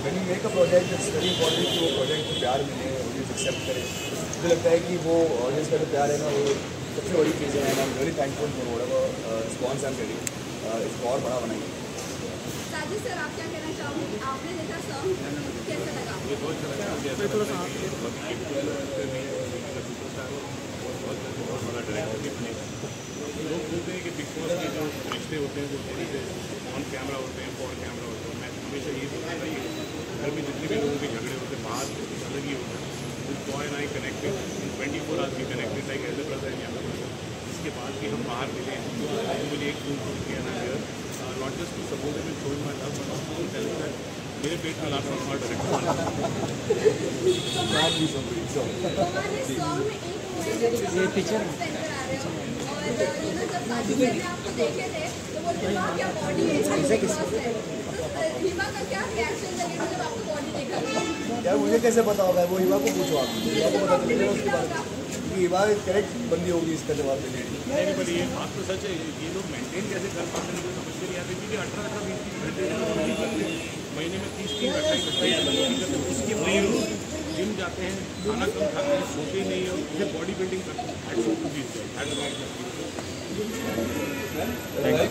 when you make a project it's very important कि वो project को प्यार मिले ऑडियंस एक्सेप्ट करे। मुझे लगता है कि वो ऑडियंस का जो प्यार है ना वो सबसे बड़ी चीज़ है। And I am very thankful for whatever response I am getting इसको और बड़ा बनाएँगे साजिद सर आप क्या कहना चाहोगे? आपने देखा सॉन्ग कैसा लगा? मुझे बहुत अच्छा लगा मुझे ऐसा लगा कि बहुत बहुत बड़ा डायरेक्टर भी बनेगा लोग बोलते हैं कि बिग बॉस के जो रिश्ते होते हैं वो थोड़ी से ऑन कैमरा होते हैं फॉर कैमरा होते हैं मैं हमेशा ये बोलता था कि घर में जितने भी लोगों के झगड़े होते हैं बाहर अलग ही होता है। This boy and I connected twenty four hours we connected like as a brother या इसके बाद भी हम बाहर मिले तो मुझे एक फ़ोन कॉल किया ना यार। नॉट जस्ट टू सपोर्ट में showing my love but also telling that मेरे पेट में लास्ट में एक ये पिक्चर सेंटर आ रहे हो। और यू नो जब आपको देखे थे यार मुझे कैसे पता होगा? वो हिमा को पूछो आप। हिमा को पता चलेगा उसके क्योंकि हिमा करेक्ट बंदी होगी इसका जवाब देने के नहीं पर ये बात तो सच है। ये लोग मेंटेन कैसे कर पाते हैं? मुझे समझ में नहीं आती क्योंकि अठारह अठारह बीस बीस घंटे महीने में तीस तीस अट्ठाईस अट्ठाईस उसके बावजूद जिम जाते हैं, खाना कम खाते हैं, सोते नहीं और फिर बॉडी बिल्डिंग करते हैं। का है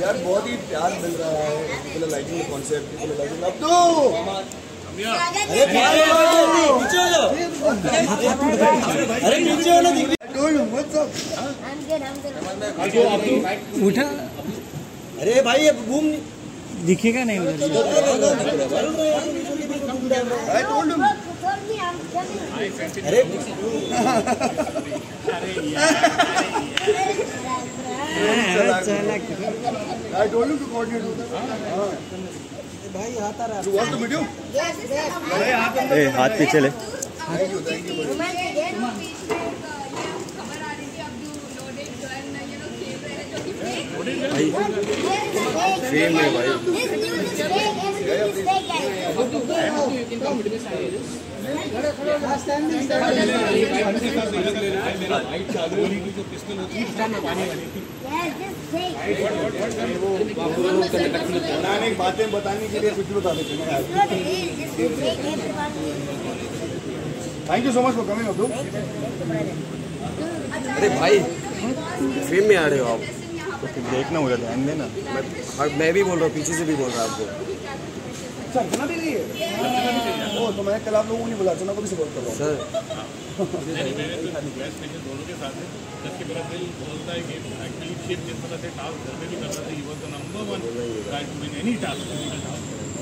यार बहुत ही प्यार मिल रहा है लाइकिंग द कॉन्सेप्ट लाइकिंग अब तो अरे अरे नीचे वाला. उठा अरे भाई अब घूम दिखेगा नहीं उधर you. अरे विद भाई आता. ए हाथ पीछे ले. बीच में बातें बताने के लिए कुछ बता देते thank you so much for coming Abdu अरे भाई फ़िल्म में आ रहे हो आप। देखना मुझे ध्यान देना। मैं मैं भी बोल रहा हूँ पीछे से भी बोल रहा हूँ आपको। अच्छा अर्चना भी रही है ओ तो मैं कल आप लोगों को नहीं बोला अर्चना को भी सपोर्ट कर रहा हूँ। सर नहीं मेरे तो बेस्ट पेशेंट दोनों के साथ है जबकि मेरा दिल बोलता है कि एक्चुअली शिप जिस तरह से टास्क घर में भी कर रहा था was number one guy to any task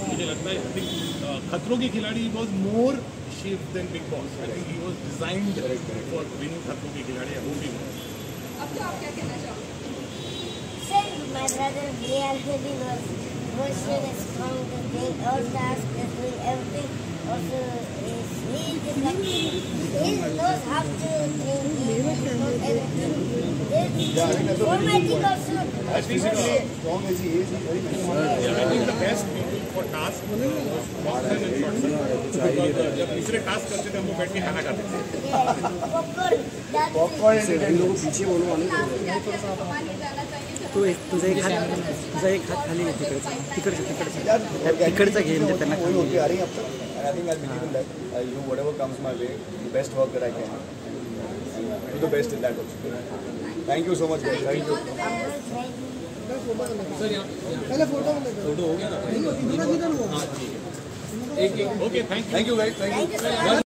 मुझे लगता है खतरों के खिलाड़ी was more ship than Bigg Boss I think he was designed for winning खतरों के खिलाड़ी आई होप ही अब तो आप क्या कहना चाहोगे? Same my brother. was also strong to doing all tasks and doing everything. Also, is he is like he knows how to train. He knows everything. There's romantic also. As physically strong as he is, he's very nice. I think the best people for task boxer and shots जब तीसरे task करते थे हम लोग बैठ के खाना खाते थे Yeah, popcorn. That's Popcorn and इन लोगों को पीछे बोलो आने काफी एक best work that I best in that also thank you so much guys thank you photo thank you भाई थैंक यू